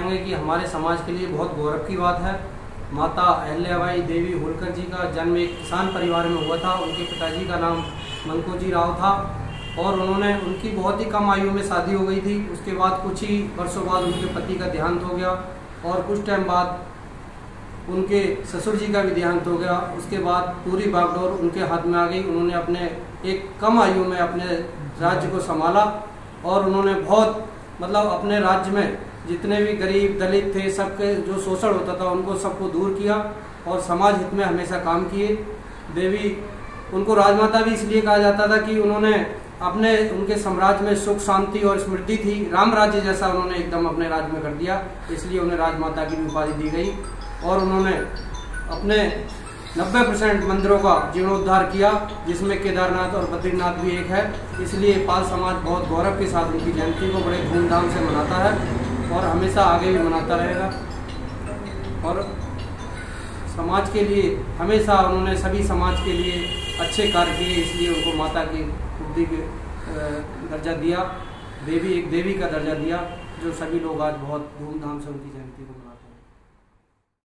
बताएँगे कि हमारे समाज के लिए बहुत गौरव की बात है। माता अहल्याबाई देवी होलकर जी का जन्म एक किसान परिवार में हुआ था। उनके पिताजी का नाम मनकोजी राव था और उन्होंने उनकी बहुत ही कम आयु में शादी हो गई थी। उसके बाद कुछ ही वर्षों बाद उनके पति का देहांत हो गया और कुछ टाइम बाद उनके ससुर जी का भी देहांत हो गया। उसके बाद पूरी बागडोर उनके हाथ में आ गई। उन्होंने अपने एक कम आयु में अपने राज्य को संभाला और उन्होंने बहुत मतलब अपने राज्य में जितने भी गरीब दलित थे, सबके जो शोषण होता था, उनको सबको दूर किया और समाज हित में हमेशा काम किए। देवी, उनको राजमाता भी इसलिए कहा जाता था कि उन्होंने अपने, उनके साम्राज्य में सुख, शांति और स्मृति थी। राम राज्य जैसा उन्होंने एकदम अपने राज्य में कर दिया, इसलिए उन्हें राजमाता की भी उपाधि दी गई। और उन्होंने अपने 90 परसेंट मंदिरों का जीर्णोद्धार किया, जिसमें केदारनाथ और बद्रीनाथ भी एक है। इसलिए पाल समाज बहुत गौरव के साथ उनकी जयंती को बड़े धूमधाम से मनाता है और हमेशा आगे भी मनाता रहेगा। और समाज के लिए, हमेशा उन्होंने सभी समाज के लिए अच्छे कार्य किए, इसलिए उनको माता की बुद्धि के दर्जा दिया। देवी, एक देवी का दर्जा दिया, जो सभी लोग आज बहुत धूमधाम से उनकी जयंती को मनाते हैं।